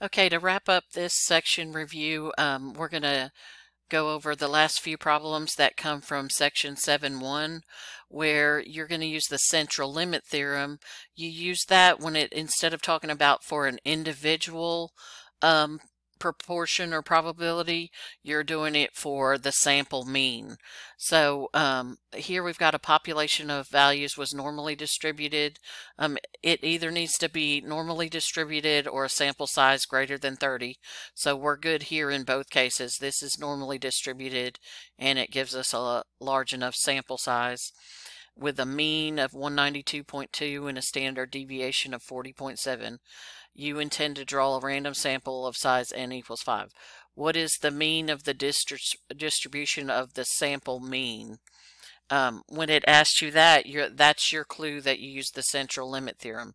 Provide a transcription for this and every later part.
Okay, to wrap up this section review, um, we're going to go over the last few problems that come from section 7.1 where you're going to use the central limit theorem. You use that when it instead of talking about for an individual um, proportion or probability, you're doing it for the sample mean. So um, here we've got a population of values was normally distributed. Um, it either needs to be normally distributed or a sample size greater than 30. So we're good here in both cases. This is normally distributed and it gives us a large enough sample size with a mean of 192.2 and a standard deviation of 40.7 you intend to draw a random sample of size n equals 5. What is the mean of the distri distribution of the sample mean? Um, when it asks you that, that's your clue that you use the central limit theorem.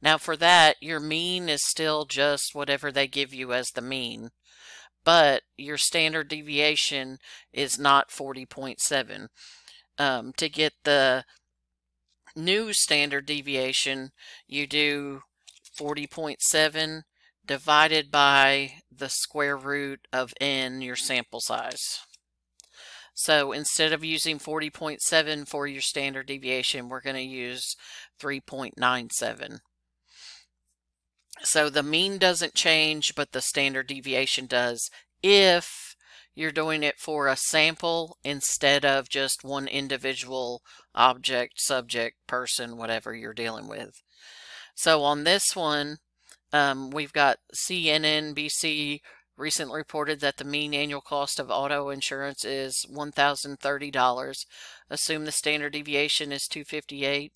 Now for that, your mean is still just whatever they give you as the mean, but your standard deviation is not 40.7. Um, to get the new standard deviation, you do 40.7 divided by the square root of n, your sample size. So instead of using 40.7 for your standard deviation, we're going to use 3.97. So the mean doesn't change, but the standard deviation does if you're doing it for a sample instead of just one individual object, subject, person, whatever you're dealing with. So on this one, um, we've got CNNBC recently reported that the mean annual cost of auto insurance is $1,030. Assume the standard deviation is 258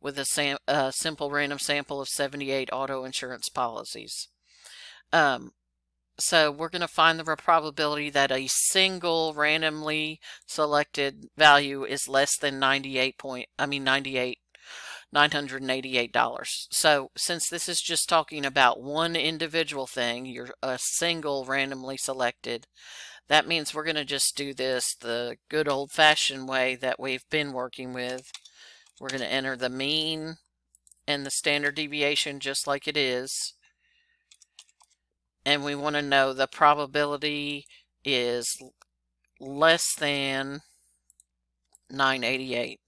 with a sam uh, simple random sample of 78 auto insurance policies. Um, so we're going to find the probability that a single randomly selected value is less than 98 point, I mean 98 $988. So since this is just talking about one individual thing, you're a single randomly selected, that means we're going to just do this the good old-fashioned way that we've been working with. We're going to enter the mean and the standard deviation just like it is. And we want to know the probability is less than 988.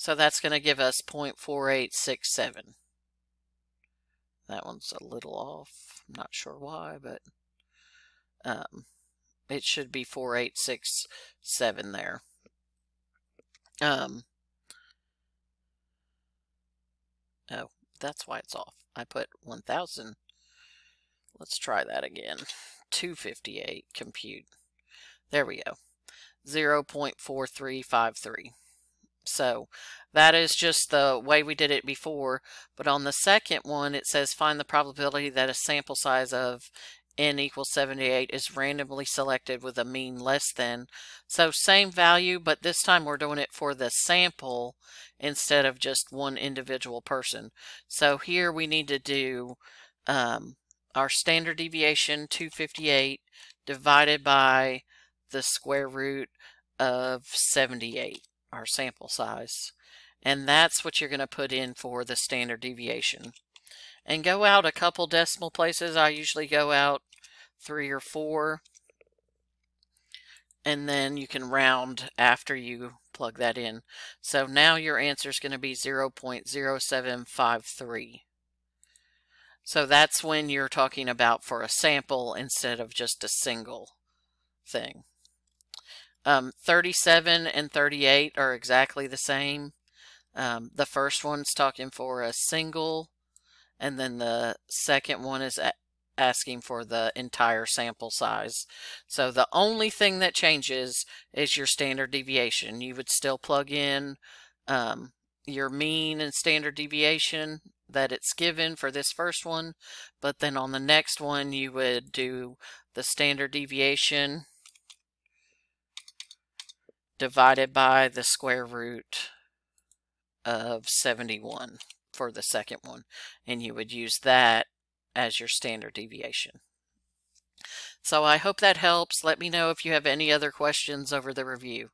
So that's going to give us 0.4867. That one's a little off. I'm not sure why, but um, it should be 4867 there. Um, oh, that's why it's off. I put 1000. Let's try that again. 258 compute. There we go. 0.4353. So that is just the way we did it before. But on the second one, it says find the probability that a sample size of n equals 78 is randomly selected with a mean less than. So same value, but this time we're doing it for the sample instead of just one individual person. So here we need to do um, our standard deviation 258 divided by the square root of 78 our sample size. And that's what you're going to put in for the standard deviation. And go out a couple decimal places. I usually go out three or four. And then you can round after you plug that in. So now your answer is going to be 0.0753. So that's when you're talking about for a sample instead of just a single thing. Um, 37 and 38 are exactly the same. Um, the first one's talking for a single, and then the second one is asking for the entire sample size. So the only thing that changes is your standard deviation. You would still plug in um, your mean and standard deviation that it's given for this first one, but then on the next one you would do the standard deviation divided by the square root of 71 for the second one. And you would use that as your standard deviation. So I hope that helps. Let me know if you have any other questions over the review.